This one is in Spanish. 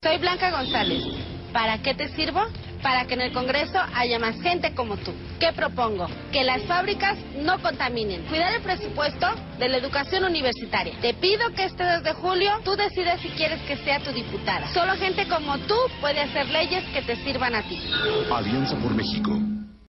Soy Blanca González. ¿Para qué te sirvo? Para que en el Congreso haya más gente como tú. ¿Qué propongo? Que las fábricas no contaminen. Cuidar el presupuesto de la educación universitaria. Te pido que este 2 de julio tú decidas si quieres que sea tu diputada. Solo gente como tú puede hacer leyes que te sirvan a ti. Alianza por México.